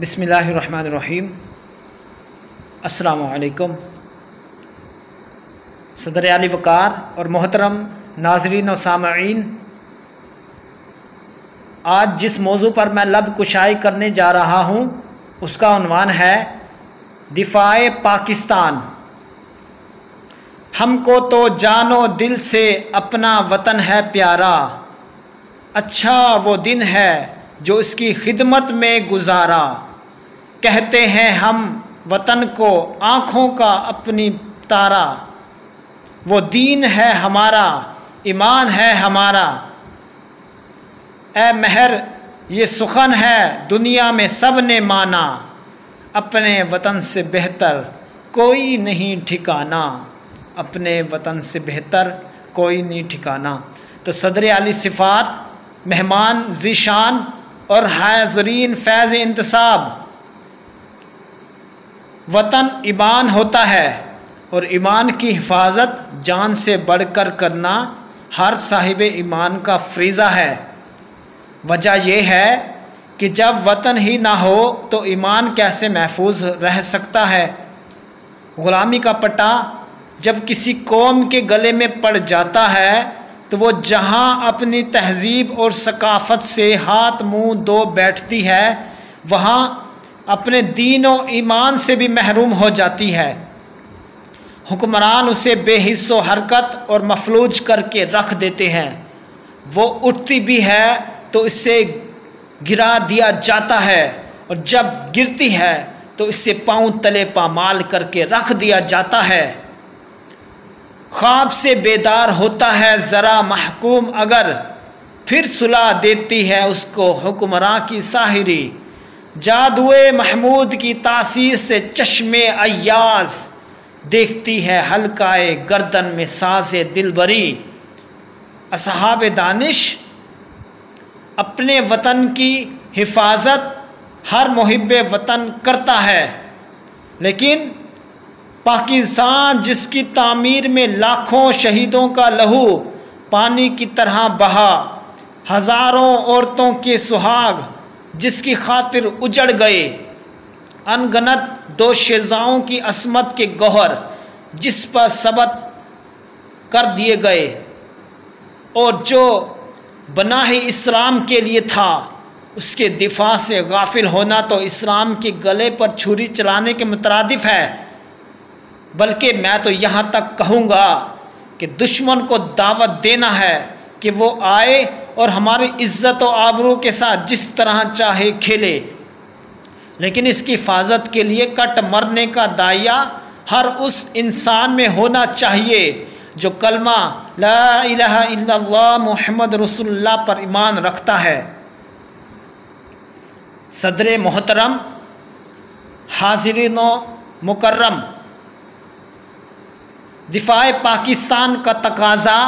बिसमीम असलकुम सदर अली वक़ार और मोहतरम नाजरीन व सामीन आज जिस मौजू पर मैं लब कुशाई करने जा रहा हूँ, उसका उनवान है दिफ़ाए पाकिस्तान। हमको तो जानो दिल से अपना वतन है प्यारा। अच्छा वो दिन है जो इसकी खिदमत में गुजारा। कहते हैं हम वतन को आँखों का अपनी तारा। वो दीन है हमारा, ईमान है हमारा। ए महर, ये सुखन है दुनिया में सबने माना। अपने वतन से बेहतर कोई नहीं ठिकाना। अपने वतन से बेहतर कोई नहीं ठिकाना। तो सदर अली सिफ़ात, मेहमान, जीशान और हाजरीन फैज़ इंतसाब वतन ईमान होता है और ईमान की हिफाजत जान से बढ़कर करना हर साहिब ईमान का फ्रीज़ा है। वजह यह है कि जब वतन ही ना हो तो ईमान कैसे महफूज रह सकता है? ग़ुलामी का पटा जब किसी कौम के गले में पड़ जाता है तो वो जहाँ अपनी तहजीब और सकाफ़त से हाथ मुँह दो बैठती है, वहाँ अपने दीन और ईमान से भी महरूम हो जाती है। हुक्मरान उसे बेहिस्सो हरकत और मफलूज करके रख देते हैं। वो उठती भी है तो इससे गिरा दिया जाता है और जब गिरती है तो इससे पाँव तले पामाल करके रख दिया जाता है। ख्वाब से बेदार होता है, ज़रा महकूम अगर फिर सुला देती है उसको हुक्मरान की साहिरी। जादुए महमूद की तासीर से चश्मे अयाज देखती है हल्काए गर्दन में साज दिलबरी। असहाब दानिश अपने वतन की हिफाजत हर मुहब वतन करता है। लेकिन पाकिस्तान जिसकी तामीर में लाखों शहीदों का लहू पानी की तरह बहा, हज़ारों औरतों के सुहाग जिसकी खातिर उजड़ गए। अनगनत दो शेजाओं की असमत के गौहर जिस पर सबत कर दिए गए और जो बना ही इस्लाम के लिए था, उसके दिफा से गाफिल होना तो इस्लाम के गले पर छुरी चलाने के मुतरदफ है। बल्कि मैं तो यहाँ तक कहूँगा कि दुश्मन को दावत देना है कि वो आए और हमारी इज़्ज़त और आबरू के साथ जिस तरह चाहे खेले। लेकिन इसकी हिफाजत के लिए कट मरने का दाया हर उस इंसान में होना चाहिए जो कलमा ला मोहम्मद रसुल्लाह पर ईमान रखता है। सदर मोहतरम हाजिर मुकर्रम दिफा पाकिस्तान का तकाजा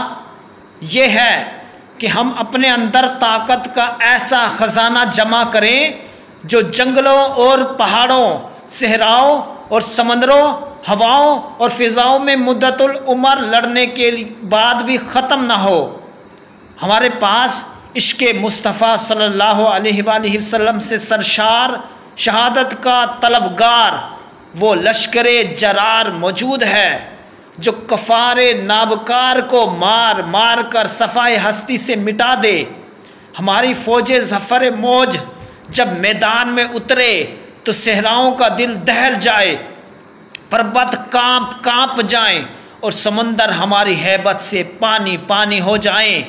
ये है कि हम अपने अंदर ताकत का ऐसा ख़जाना जमा करें जो जंगलों और पहाड़ों, सहराओं और समंदरों, हवाओं और फ़िज़ाओं में मुद्दतुल उमर लड़ने के बाद भी ख़त्म ना हो। हमारे पास इश्क मुस्तफ़ा सल्लल्लाहु अलैहि वसल्लम से सरशार, शहादत का तलबगार, वो लश्कर जरार मौजूद है। जो कफ़ारे नाबकार को मार मार कर सफ़ाई हस्ती से मिटा दे। हमारी फ़ौज जफ़र मौज जब मैदान में उतरे तो सहराओं का दिल दहल जाए, पर्वत काँप काँप जाएँ और समंदर हमारी हैबत से पानी पानी हो जाएँ।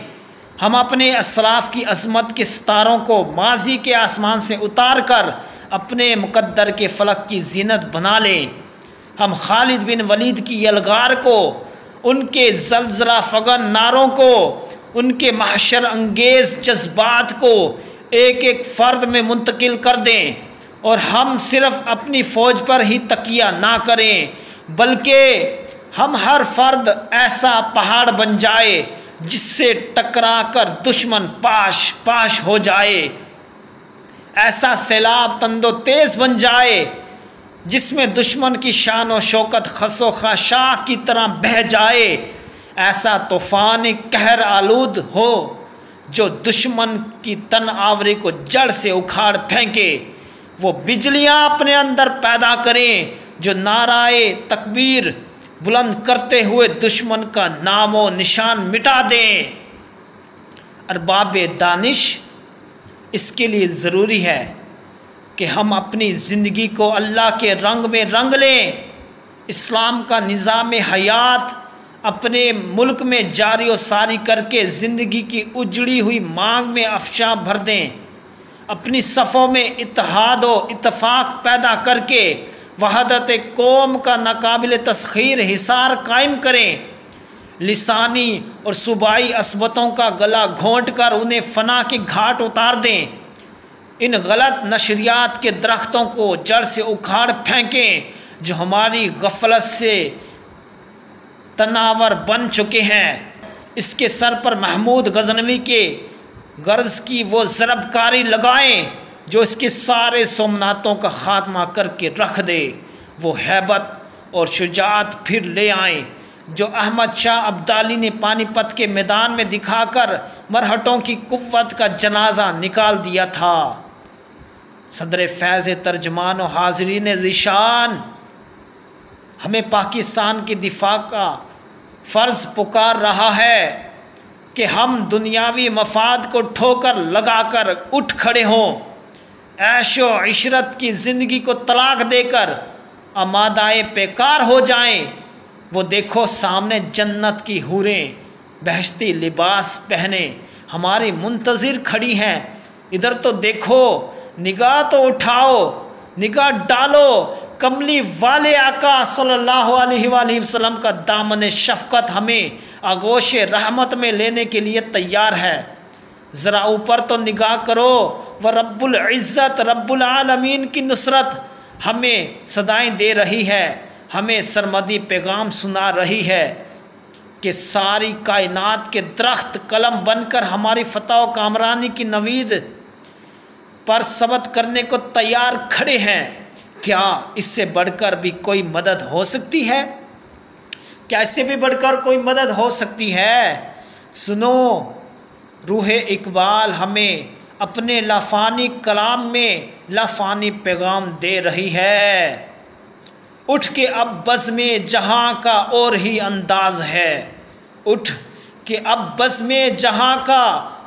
हम अपने असराफ की अजमत के सितारों को माजी के आसमान से उतार कर अपने मुकद्दर के फलक की जीनत बना लें। हम खालिद बिन वलीद की यलगार को, उनके जलजला फगन नारों को, उनके महशर अंगेज जज्बात को एक एक फ़र्द में मुंतकिल कर दें और हम सिर्फ़ अपनी फ़ौज पर ही तकिया ना करें, बल्कि हम हर फ़र्द ऐसा पहाड़ बन जाए जिससे टकरा कर दुश्मन पाश पाश हो जाए। ऐसा सैलाब तंदो तेज़ बन जाए जिसमें दुश्मन की शान व शौकत खसो खशाह की तरह बह जाए, ऐसा तूफ़ान कहर आलूद हो, जो दुश्मन की तन आवरी को जड़ से उखाड़ फेंके। वो बिजलियाँ अपने अंदर पैदा करें, जो नाराए तकबीर बुलंद करते हुए दुश्मन का नामो निशान मिटा दें। अरबाब दानिश इसके लिए ज़रूरी है कि हम अपनी ज़िंदगी को अल्लाह के रंग में रंग लें। इस्लाम का निज़ाम हयात अपने मुल्क में जारी व सारी करके ज़िंदगी की उजड़ी हुई मांग में अफशा भर दें। अपनी सफ़ों में इतिहाद व इतफाक़ पैदा करके वहदत कौम का नाकबिल तस्खीर हिसार कायम करें। लिसानी और सूबाई असबतों का गला घोंट कर उन्हें फना के घाट उतार दें। इन गलत नशरियात के दरख्तों को जड़ से उखाड़ फेंकें, जो हमारी गफलत से तनावर बन चुके हैं। इसके सर पर महमूद गजनवी के गर्ज की वो ज़रबकारी लगाएँ, जो इसके सारे सोमनाथों का ख़ात्मा करके रख दे। वो हैबत और शुजात फिर ले आएँ, जो अहमद शाह अब्दाली ने पानीपत के मैदान में दिखाकर मरहटों की कुत का जनाजा निकाल दिया था। सदर फैज़ तर्जमान और हाजरीन ज़िशान। हमें पाकिस्तान के दिफा का फ़र्ज़ पुकार रहा है कि हम दुनियावी मफाद को ठोकर लगाकर उठ खड़े हों। ऐशो इशरत की ज़िंदगी को तलाक देकर अमादाए बेकार हो जाएँ। वो देखो सामने जन्नत की हूरें, बहश्ती लिबास पहने। हमारी मुंतज़र खड़ी हैं। इधर तो देखो निगाह तो उठाओ, निगाह डालो, कमली वाले आका सल्लल्लाहु अलैहि वसल्लम का दामन शफ़क़त हमें आगोश रहमत में लेने के लिए तैयार है। ज़रा ऊपर तो निगाह करो, व रब्बुल इज़्ज़त, रब्बुल आलमीन की नुसरत हमें सदाएँ दे रही है, हमें सरमदी पैगाम सुना रही है कि सारी कायनात के दरख्त कलम बनकर हमारी फ़तह कामरानी की नवीद पर सबत करने को तैयार खड़े हैं। क्या इससे बढ़कर भी कोई मदद हो सकती है? क्या इससे भी बढ़कर कोई मदद हो सकती है? सुनो, रूह इकबाल हमें अपने लाफानी कलाम में लाफानी पैगाम दे रही है। उठ के अब बस में जहाँ का और ही अंदाज है। उठ के अब बस में जहाँ का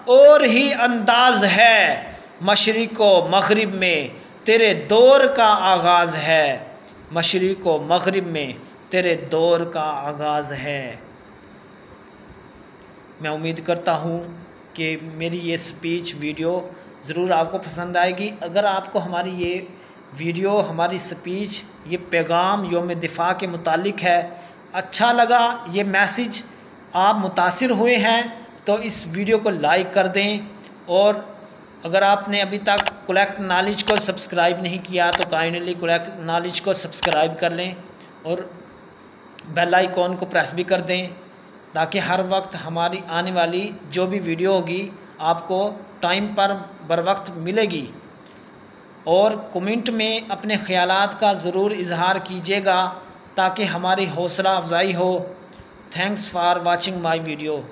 और ही अंदाज है। मशरक़ व मगरब में तेरे दौर का आगाज़ है। मशरक़ व मगरब में तेरे दौर का आगाज़ है। मैं उम्मीद करता हूँ कि मेरी ये स्पीच वीडियो ज़रूर आपको पसंद आएगी। अगर आपको हमारी ये वीडियो, हमारी स्पीच, ये पैगाम योम दिफा के मुतालिक है अच्छा लगा, ये मैसेज आप मुतासर हुए हैं तो इस वीडियो को लाइक कर दें और अगर आपने अभी तक कलेक्ट नॉलेज को सब्सक्राइब नहीं किया तो काइंडली कलेक्ट नॉलेज को सब्सक्राइब कर लें और बेल आइकॉन को प्रेस भी कर दें, ताकि हर वक्त हमारी आने वाली जो भी वीडियो होगी, आपको टाइम पर बर वक्त मिलेगी। और कमेंट में अपने ख्याल का ज़रूर इजहार कीजिएगा, ताकि हमारी हौसला अफजाई हो। Thanks for watching my video